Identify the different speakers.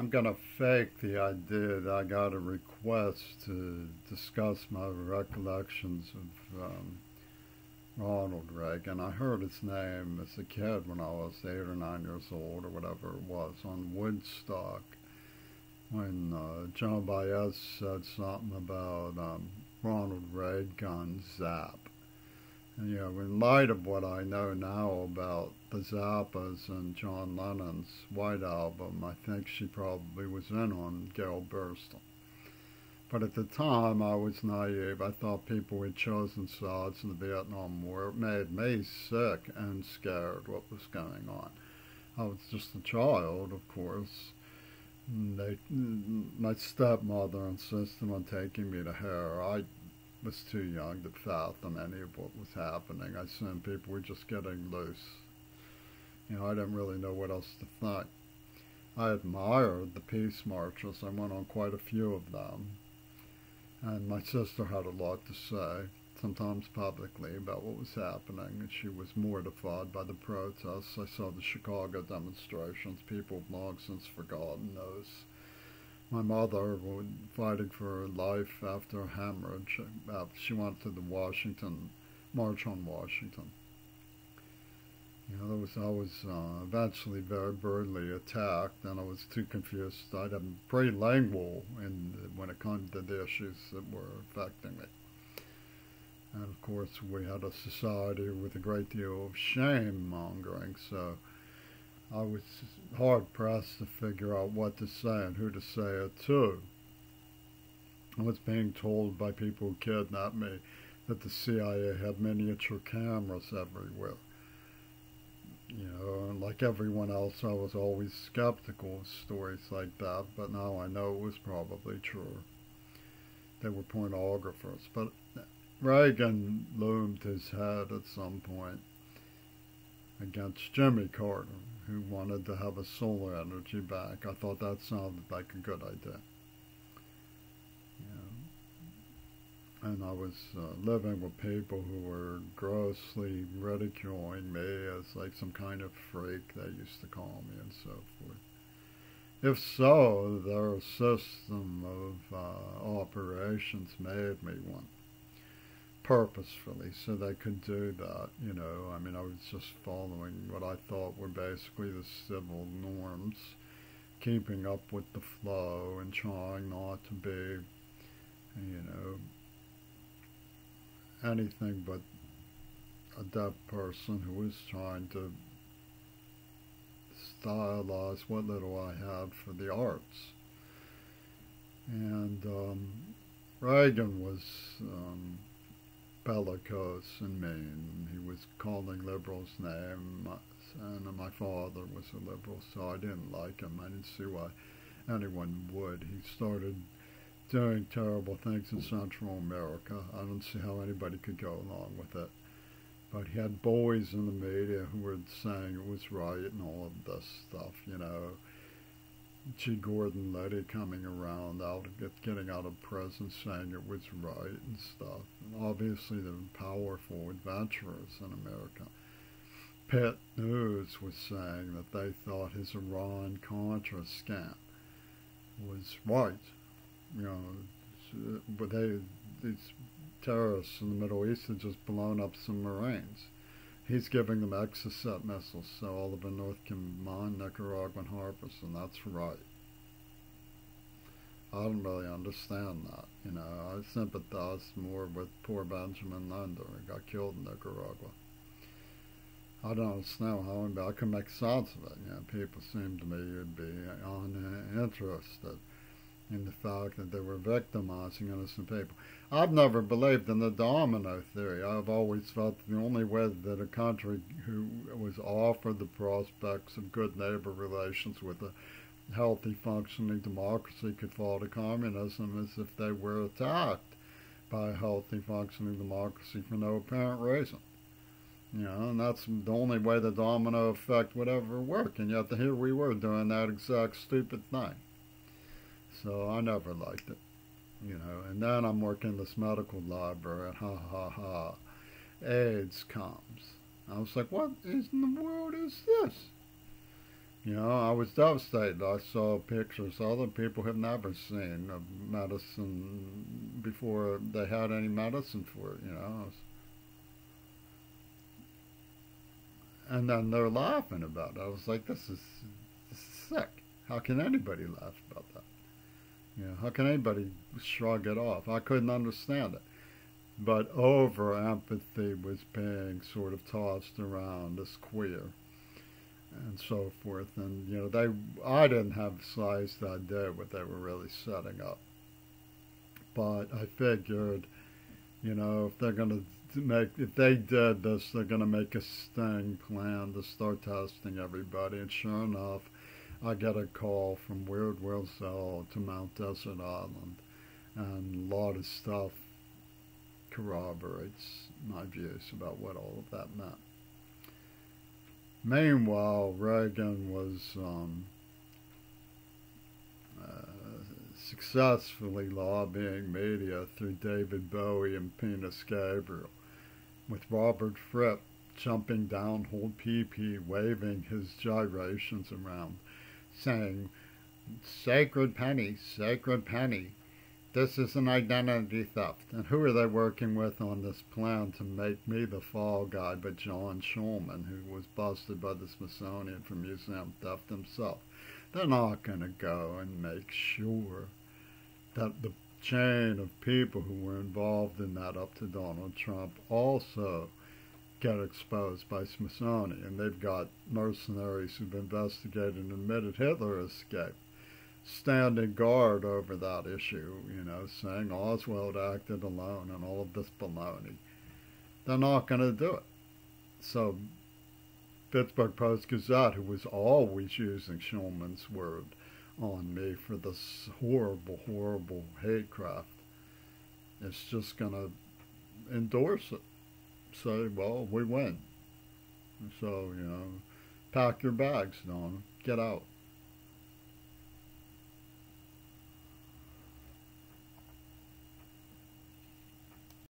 Speaker 1: I'm going to fake the idea that I got a request to discuss my recollections of um, Ronald Reagan. I heard his name as a kid when I was eight or nine years old or whatever it was on Woodstock when uh, Joan Baez said something about um, Ronald Reagan Zap. You know, in light of what I know now about the Zappas and John Lennon's White Album, I think she probably was in on Gail Burstyn. But at the time, I was naive. I thought people had chosen sides in the Vietnam War. It made me sick and scared what was going on. I was just a child, of course. They, my stepmother insisted on taking me to her. I was too young to fathom any of what was happening. I assumed people were just getting loose. You know, I didn't really know what else to think. I admired the peace marches. I went on quite a few of them. And my sister had a lot to say, sometimes publicly, about what was happening. And she was mortified by the protests. I saw the Chicago demonstrations. People have long since forgotten those. My mother was fighting for her life after a hemorrhage. She went to the Washington March on Washington. You know, was, I was uh, eventually very brutally attacked, and I was too confused. I'd am pretty lingual in, when it comes to the issues that were affecting me. And of course, we had a society with a great deal of shame mongering, so I was hard pressed to figure out what to say and who to say it to. I was being told by people who kidnapped me that the CIA had miniature cameras everywhere you know, and like everyone else, I was always skeptical of stories like that, but now I know it was probably true. They were pornographers. But Reagan loomed his head at some point against Jimmy Carter, who wanted to have a solar energy back. I thought that sounded like a good idea. and I was uh, living with people who were grossly ridiculing me as like some kind of freak, they used to call me and so forth. If so, their system of uh, operations made me one purposefully so they could do that, you know. I mean, I was just following what I thought were basically the civil norms, keeping up with the flow and trying not to be, you know, anything but a deaf person who was trying to stylize what little I had for the arts. And um, Reagan was um, bellicose and mean. He was calling liberals names, and my father was a liberal, so I didn't like him. I didn't see why anyone would. He started doing terrible things in Central America. I don't see how anybody could go along with it. But he had boys in the media who were saying it was right and all of this stuff, you know. G. Gordon Liddy coming around, out get, getting out of prison, saying it was right and stuff. And obviously, the powerful adventurers in America. Pitt News was saying that they thought his Iran Contra scam was right you know, but they, these terrorists in the Middle East had just blown up some Marines. He's giving them Exocet missiles so all of the North can mine Nicaraguan harbors, and that's right. I don't really understand that. You know, I sympathize more with poor Benjamin Linder who got killed in Nicaragua. I don't understand how anybody I can make sense of it. You know, people seem to me to be uninterested in the fact that they were victimizing innocent people. I've never believed in the domino theory. I've always felt the only way that a country who was offered the prospects of good neighbor relations with a healthy functioning democracy could fall to communism is if they were attacked by a healthy functioning democracy for no apparent reason. You know, and that's the only way the domino effect would ever work. And yet here we were doing that exact stupid thing. So I never liked it, you know. And then I'm working in this medical library, and ha ha ha, AIDS comes. I was like, what in the world is this? You know, I was devastated. I saw pictures other people have never seen of medicine before they had any medicine for it, you know. And then they're laughing about it. I was like, this is, this is sick. How can anybody laugh about that? You know, how can anybody shrug it off? I couldn't understand it. But over empathy was being sort of tossed around as queer and so forth. And you know, they I didn't have the slightest idea what they were really setting up. But I figured, you know, if they're going to make, if they did this, they're going to make a sting plan to start testing everybody. And sure enough, I get a call from Weird Cell to Mount Desert Island, and a lot of stuff corroborates my views about what all of that meant. Meanwhile, Reagan was um, uh, successfully lobbying media through David Bowie and Penis Gabriel, with Robert Fripp jumping down hold PP, waving his gyrations around, saying, Sacred penny, sacred penny, this is an identity theft. And who are they working with on this plan to make me the fall guy but John Schulman, who was busted by the Smithsonian for museum theft himself? They're not going to go and make sure that the chain of people who were involved in that up to Donald Trump also get exposed by Smithsonian. And they've got mercenaries who've investigated and admitted Hitler escaped standing guard over that issue, you know, saying Oswald acted alone and all of this baloney. They're not going to do it. So, Pittsburgh Post Gazette, who was always using Schulman's word on me for this horrible, horrible hate craft, is just going to endorse it. Say, well, we win. So, you know, pack your bags, Don. Get out.